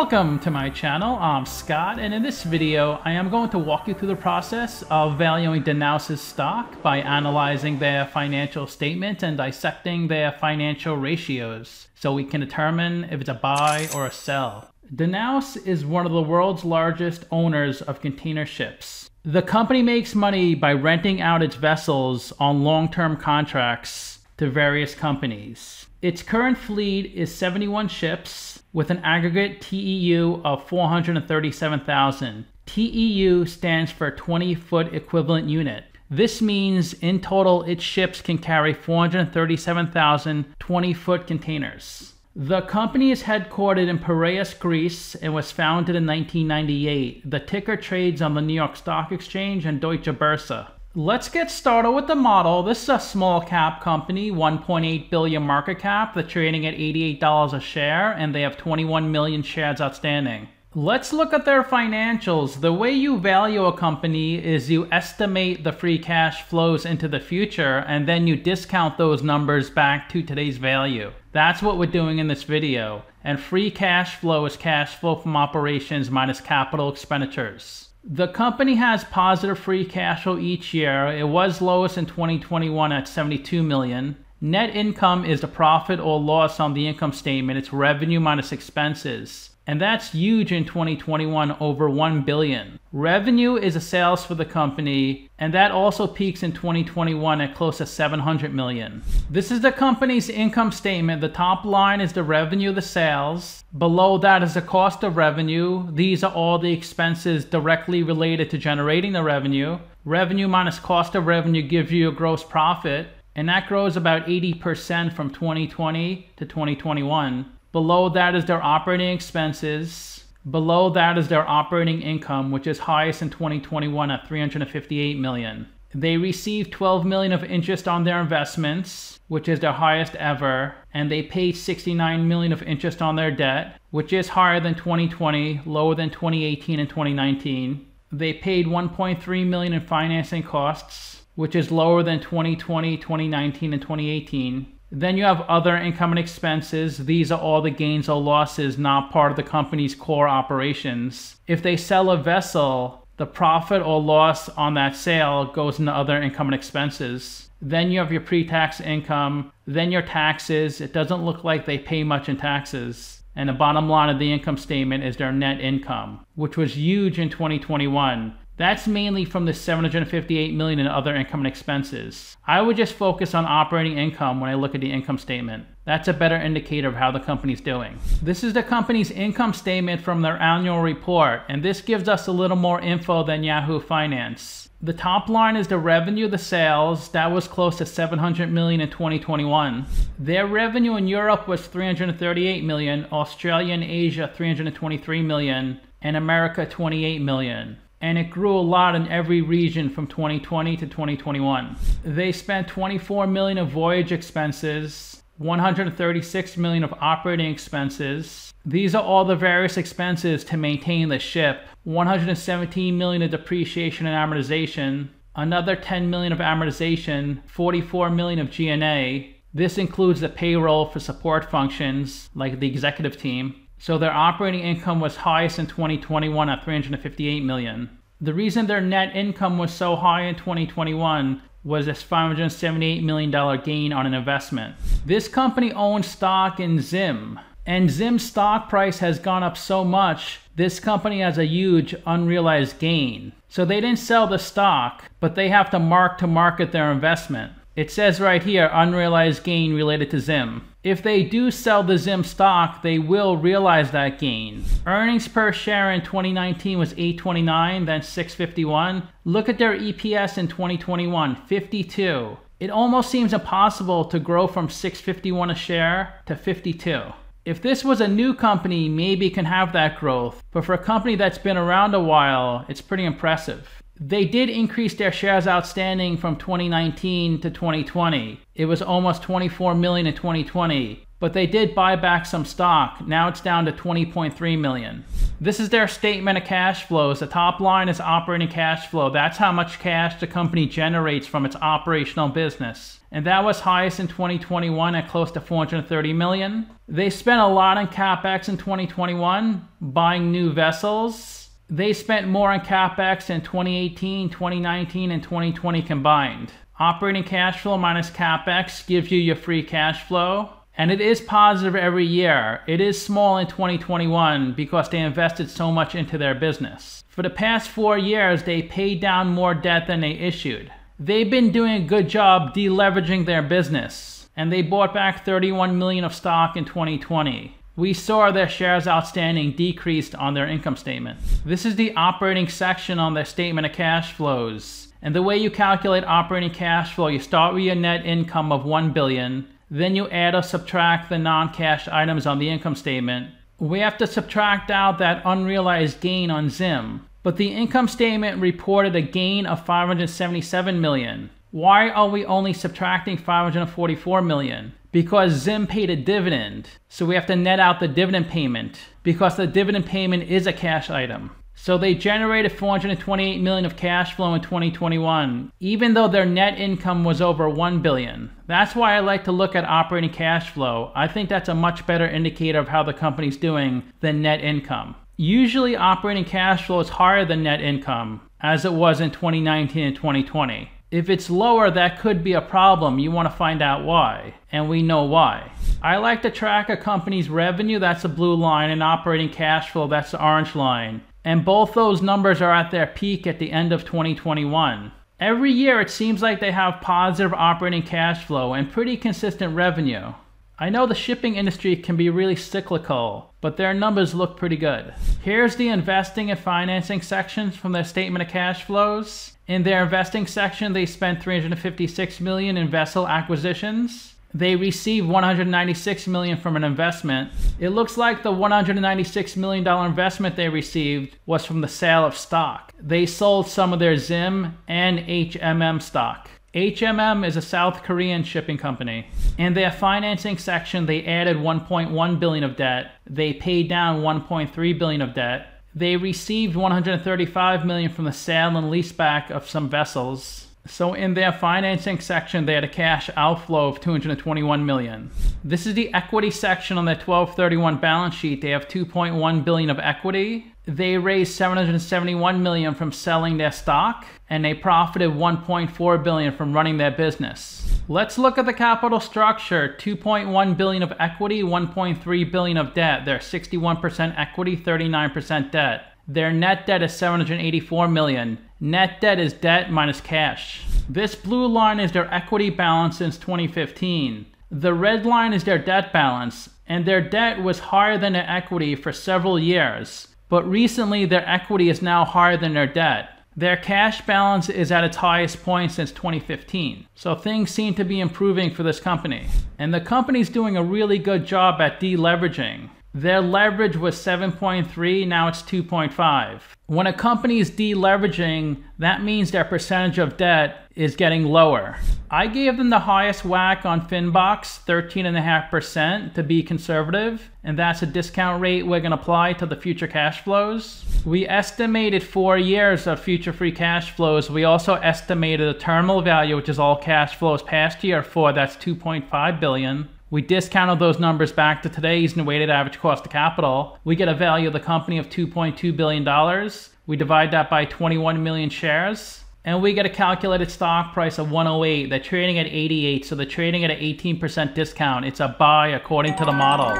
Welcome to my channel, I'm Scott, and in this video I am going to walk you through the process of valuing Danaos' stock by analyzing their financial statement and dissecting their financial ratios so we can determine if it's a buy or a sell. Danaos is one of the world's largest owners of container ships. The company makes money by renting out its vessels on long-term contracts to various companies. Its current fleet is 71 ships with an aggregate TEU of 437,000. TEU stands for 20 foot equivalent unit. This means in total its ships can carry 437,000 20 foot containers. The company is headquartered in Piraeus, Greece, and was founded in 1998. The ticker trades on the New York Stock Exchange and Deutsche Börse. Let's get started with the model. This is a small cap company, 1.8 billion market cap. They're trading at $88 a share and they have 21 million shares outstanding. Let's look at their financials. The way you value a company is you estimate the free cash flows into the future and then you discount those numbers back to today's value. That's what we're doing in this video. And free cash flow is cash flow from operations minus capital expenditures. The company has positive free cash flow each year. It was lowest in 2021 at 72 million. Net income is the profit or loss on the income statement. It's revenue minus expenses and that's huge in 2021 over 1 billion. Revenue is a sales for the company and that also peaks in 2021 at close to 700 million. This is the company's income statement. The top line is the revenue the sales. Below that is the cost of revenue. These are all the expenses directly related to generating the revenue. Revenue minus cost of revenue gives you a gross profit and that grows about 80% from 2020 to 2021 Below that is their operating expenses. Below that is their operating income, which is highest in 2021 at 358 million. They received 12 million of interest on their investments, which is their highest ever, and they paid 69 million of interest on their debt, which is higher than 2020, lower than 2018 and 2019. They paid 1.3 million in financing costs, which is lower than 2020, 2019 and 2018. Then you have other income and expenses. These are all the gains or losses not part of the company's core operations. If they sell a vessel, the profit or loss on that sale goes into other income and expenses. Then you have your pre tax income, then your taxes. It doesn't look like they pay much in taxes. And the bottom line of the income statement is their net income, which was huge in 2021. That's mainly from the 758 million in other income and expenses. I would just focus on operating income when I look at the income statement. That's a better indicator of how the company's doing. This is the company's income statement from their annual report, and this gives us a little more info than Yahoo Finance. The top line is the revenue, the sales. That was close to 700 million in 2021. Their revenue in Europe was 338 million, Australia and Asia 323 million, and America 28 million and it grew a lot in every region from 2020 to 2021. They spent 24 million of voyage expenses, 136 million of operating expenses. These are all the various expenses to maintain the ship. 117 million of depreciation and amortization, another 10 million of amortization, 44 million of G&A. This includes the payroll for support functions like the executive team, so their operating income was highest in 2021 at 358 million. The reason their net income was so high in 2021 was this $578 million gain on an investment. This company owns stock in Zim, and Zim's stock price has gone up so much, this company has a huge unrealized gain. So they didn't sell the stock, but they have to mark to market their investment. It says right here, unrealized gain related to Zim. If they do sell the Zim stock, they will realize that gain. Earnings per share in 2019 was 829, then 651. Look at their EPS in 2021, 52. It almost seems impossible to grow from 651 a share to 52. If this was a new company, maybe can have that growth. But for a company that's been around a while, it's pretty impressive. They did increase their shares outstanding from 2019 to 2020. It was almost 24 million in 2020. but they did buy back some stock. Now it's down to 20.3 million. This is their statement of cash flows. The top line is operating cash flow. That's how much cash the company generates from its operational business. And that was highest in 2021 at close to 430 million. They spent a lot on capex in 2021, buying new vessels. They spent more on capex in 2018, 2019, and 2020 combined. Operating cash flow minus capex gives you your free cash flow and it is positive every year. It is small in 2021 because they invested so much into their business. For the past four years, they paid down more debt than they issued. They've been doing a good job deleveraging their business, and they bought back 31 million of stock in 2020. We saw their shares outstanding decreased on their income statement. This is the operating section on their statement of cash flows. And the way you calculate operating cash flow, you start with your net income of 1 billion then you add or subtract the non-cash items on the income statement. We have to subtract out that unrealized gain on Zim. But the income statement reported a gain of 577 million. Why are we only subtracting 544 million? Because Zim paid a dividend. So we have to net out the dividend payment because the dividend payment is a cash item. So they generated 428 million of cash flow in 2021, even though their net income was over 1 billion. That's why I like to look at operating cash flow. I think that's a much better indicator of how the company's doing than net income. Usually operating cash flow is higher than net income, as it was in 2019 and 2020. If it's lower, that could be a problem. You want to find out why, and we know why. I like to track a company's revenue, that's the blue line, and operating cash flow, that's the orange line. And both those numbers are at their peak at the end of 2021. Every year, it seems like they have positive operating cash flow and pretty consistent revenue. I know the shipping industry can be really cyclical, but their numbers look pretty good. Here's the investing and financing sections from their statement of cash flows. In their investing section, they spent 356 million in vessel acquisitions. They received 196 million from an investment. It looks like the 196 million dollar investment they received was from the sale of stock. They sold some of their Zim and HMM stock. HMM is a South Korean shipping company. In their financing section, they added 1.1 billion of debt. They paid down 1.3 billion of debt. They received 135 million from the sale and leaseback of some vessels. So in their financing section, they had a cash outflow of 221 million. This is the equity section on their 1231 balance sheet. They have 2.1 billion of equity. They raised 771 million from selling their stock, and they profited 1.4 billion from running their business. Let's look at the capital structure. 2.1 billion of equity, 1.3 billion of debt. They're 61% equity, 39% debt. Their net debt is 784 million. Net debt is debt minus cash. This blue line is their equity balance since 2015. The red line is their debt balance, and their debt was higher than their equity for several years. But recently, their equity is now higher than their debt. Their cash balance is at its highest point since 2015. So things seem to be improving for this company. And the company's doing a really good job at deleveraging. Their leverage was 7.3, now it's 2.5. When a company is deleveraging, that means their percentage of debt is getting lower. I gave them the highest WACC on Finbox, 13.5% to be conservative, and that's a discount rate we're going to apply to the future cash flows. We estimated four years of future free cash flows. We also estimated a terminal value, which is all cash flows past year four, that's 2.5 billion. We discounted those numbers back to today's weighted average cost of capital. We get a value of the company of $2.2 billion. We divide that by 21 million shares. And we get a calculated stock price of 108. They're trading at 88, so they're trading at an 18% discount. It's a buy according to the model.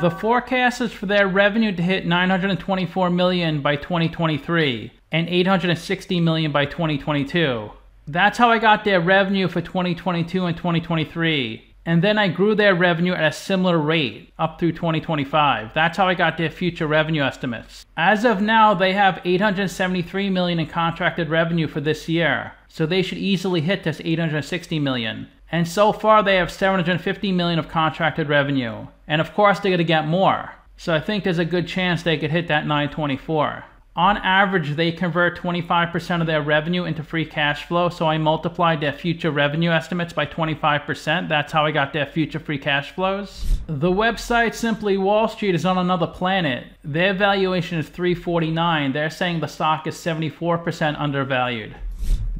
The forecast is for their revenue to hit 924 million by 2023 and 860 million by 2022. That's how I got their revenue for 2022 and 2023 and then I grew their revenue at a similar rate up through 2025. That's how I got their future revenue estimates. As of now, they have 873 million in contracted revenue for this year, so they should easily hit this 860 million. And so far, they have 750 million of contracted revenue, and of course, they're going to get more. So I think there's a good chance they could hit that 924. On average, they convert 25% of their revenue into free cash flow. So I multiplied their future revenue estimates by 25%. That's how I got their future free cash flows. The website Simply Wall Street is on another planet. Their valuation is 349. They're saying the stock is 74% undervalued.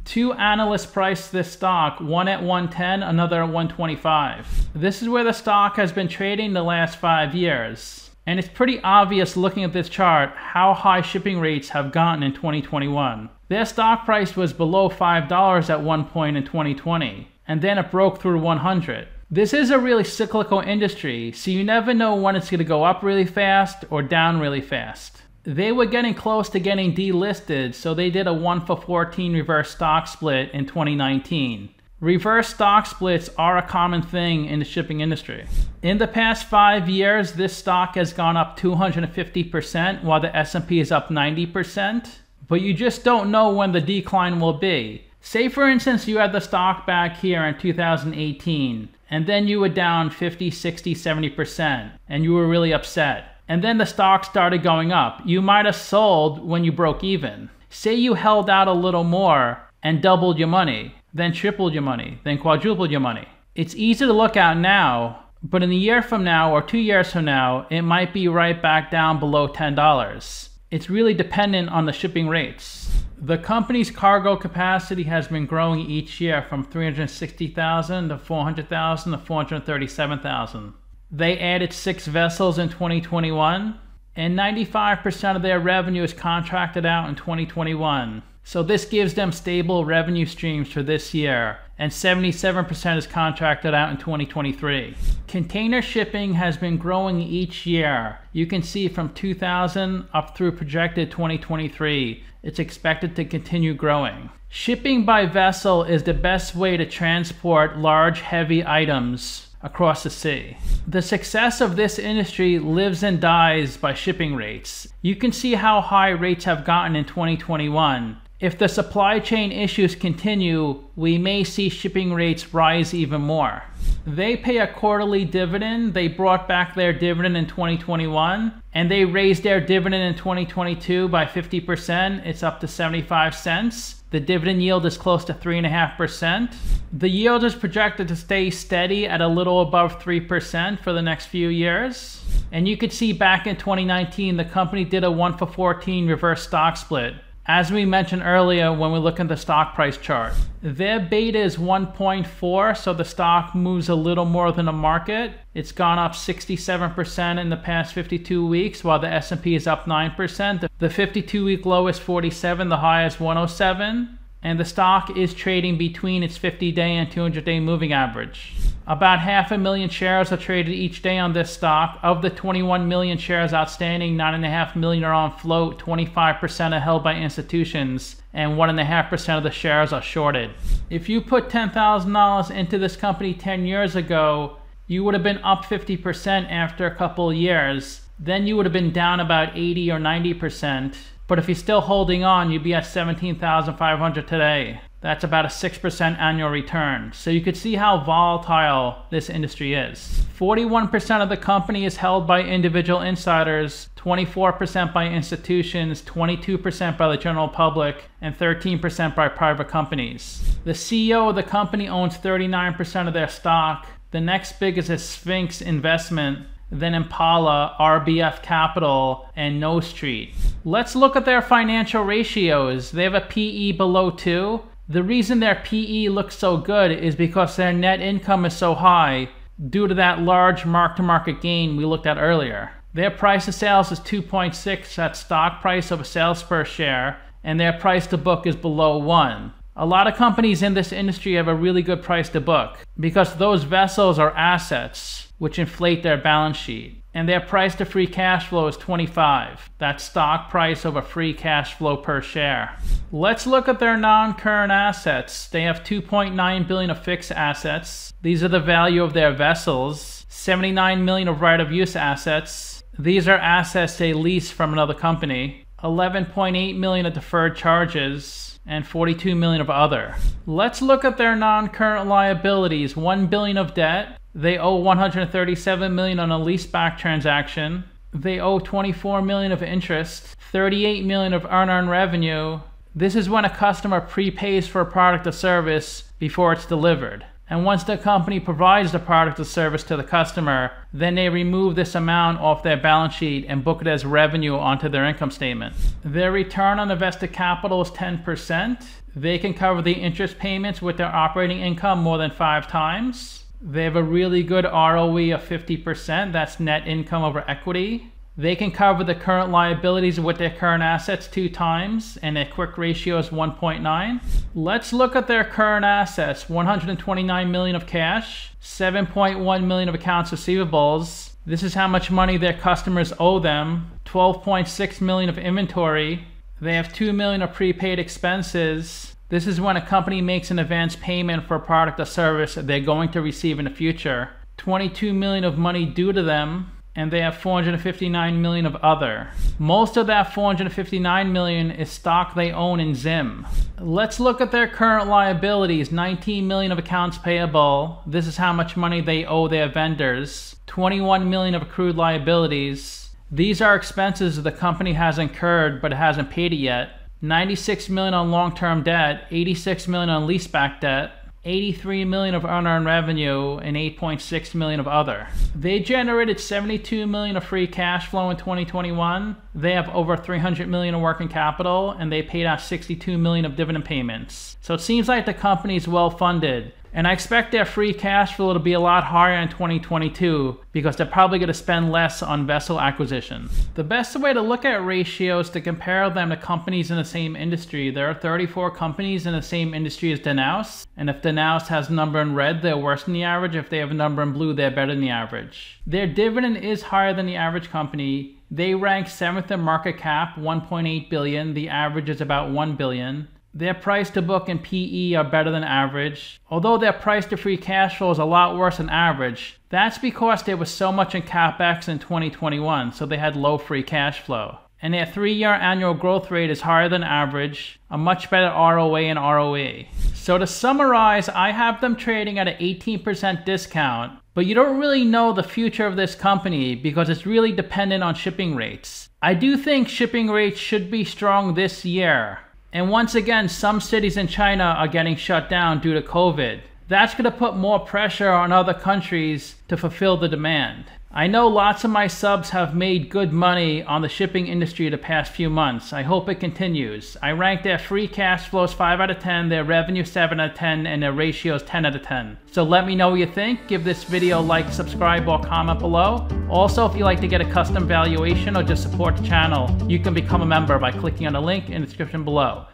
Two analysts priced this stock, one at 110, another at 125. This is where the stock has been trading the last five years. And it's pretty obvious looking at this chart how high shipping rates have gotten in 2021. Their stock price was below $5 at one point in 2020, and then it broke through 100. This is a really cyclical industry, so you never know when it's going to go up really fast or down really fast. They were getting close to getting delisted, so they did a 1 for 14 reverse stock split in 2019. Reverse stock splits are a common thing in the shipping industry. In the past 5 years, this stock has gone up 250% while the S&P is up 90%, but you just don't know when the decline will be. Say for instance you had the stock back here in 2018 and then you were down 50, 60, 70% and you were really upset. And then the stock started going up. You might have sold when you broke even. Say you held out a little more and doubled your money then tripled your money, then quadrupled your money. It's easy to look at now, but in a year from now or two years from now, it might be right back down below $10. It's really dependent on the shipping rates. The company's cargo capacity has been growing each year from 360,000 to 400,000 to 437,000. They added six vessels in 2021, and 95% of their revenue is contracted out in 2021. So this gives them stable revenue streams for this year, and 77% is contracted out in 2023. Container shipping has been growing each year. You can see from 2000 up through projected 2023. It's expected to continue growing. Shipping by vessel is the best way to transport large, heavy items across the sea. The success of this industry lives and dies by shipping rates. You can see how high rates have gotten in 2021. If the supply chain issues continue, we may see shipping rates rise even more. They pay a quarterly dividend. They brought back their dividend in 2021 and they raised their dividend in 2022 by 50%. It's up to 75 cents. The dividend yield is close to 3.5%. The yield is projected to stay steady at a little above 3% for the next few years. And you could see back in 2019, the company did a 1 for 14 reverse stock split as we mentioned earlier when we look at the stock price chart, their beta is 1.4, so the stock moves a little more than the market. It's gone up 67% in the past 52 weeks, while the S&P is up 9%. The 52-week low is 47, the high is 107, and the stock is trading between its 50-day and 200-day moving average. About half a million shares are traded each day on this stock. Of the 21 million shares outstanding, 9.5 million are on float, 25% are held by institutions, and 1.5% of the shares are shorted. If you put $10,000 into this company 10 years ago, you would have been up 50% after a couple years. Then you would have been down about 80 or 90%. But if you're still holding on, you'd be at 17,500 today. That's about a 6% annual return. So you could see how volatile this industry is. 41% of the company is held by individual insiders, 24% by institutions, 22% by the general public, and 13% by private companies. The CEO of the company owns 39% of their stock. The next biggest is Sphinx Investment, then Impala, RBF Capital, and No Street. Let's look at their financial ratios. They have a PE below 2, the reason their PE looks so good is because their net income is so high due to that large mark to market gain we looked at earlier. Their price to sales is 2.6 at stock price of a sales per share, and their price to book is below 1. A lot of companies in this industry have a really good price to book because those vessels are assets which inflate their balance sheet and their price to free cash flow is 25. That's stock price over free cash flow per share. Let's look at their non-current assets. They have 2.9 billion of fixed assets. These are the value of their vessels. 79 million of right of use assets. These are assets they lease from another company. 11.8 million of deferred charges and 42 million of other. Let's look at their non-current liabilities. 1 billion of debt, they owe 137 million on a leaseback transaction, they owe 24 million of interest, 38 million of unearned revenue. This is when a customer prepays for a product or service before it's delivered. And once the company provides the product or service to the customer, then they remove this amount off their balance sheet and book it as revenue onto their income statement. Their return on invested capital is 10%. They can cover the interest payments with their operating income more than five times. They have a really good ROE of 50%. That's net income over equity. They can cover the current liabilities with their current assets two times, and their quick ratio is 1.9. Let's look at their current assets 129 million of cash, 7.1 million of accounts receivables. This is how much money their customers owe them, 12.6 million of inventory. They have 2 million of prepaid expenses. This is when a company makes an advance payment for a product or service they're going to receive in the future. 22 million of money due to them, and they have 459 million of other. Most of that 459 million is stock they own in Zim. Let's look at their current liabilities 19 million of accounts payable. This is how much money they owe their vendors. 21 million of accrued liabilities. These are expenses the company has incurred but hasn't paid it yet. 96 million on long-term debt, 86 million on leaseback debt, 83 million of unearned revenue and 8.6 million of other. They generated 72 million of free cash flow in 2021. They have over 300 million of working capital and they paid out 62 million of dividend payments. So it seems like the company is well funded. And I expect their free cash flow to be a lot higher in 2022 because they're probably going to spend less on vessel acquisition. The best way to look at ratios to compare them to companies in the same industry. There are 34 companies in the same industry as Danaos, and if Danaos has a number in red, they're worse than the average. If they have a number in blue, they're better than the average. Their dividend is higher than the average company. They rank 7th in market cap, 1.8 billion. The average is about 1 billion. Their price to book and PE are better than average. Although their price to free cash flow is a lot worse than average, that's because there was so much in capex in 2021, so they had low free cash flow. And their three year annual growth rate is higher than average, a much better ROA and ROE. So to summarize, I have them trading at an 18% discount, but you don't really know the future of this company because it's really dependent on shipping rates. I do think shipping rates should be strong this year, and once again, some cities in China are getting shut down due to COVID. That's going to put more pressure on other countries to fulfill the demand. I know lots of my subs have made good money on the shipping industry the past few months. I hope it continues. I rank their free cash flows 5 out of 10, their revenue 7 out of 10, and their ratios 10 out of 10. So let me know what you think. Give this video a like, subscribe, or comment below. Also, if you'd like to get a custom valuation or just support the channel, you can become a member by clicking on the link in the description below.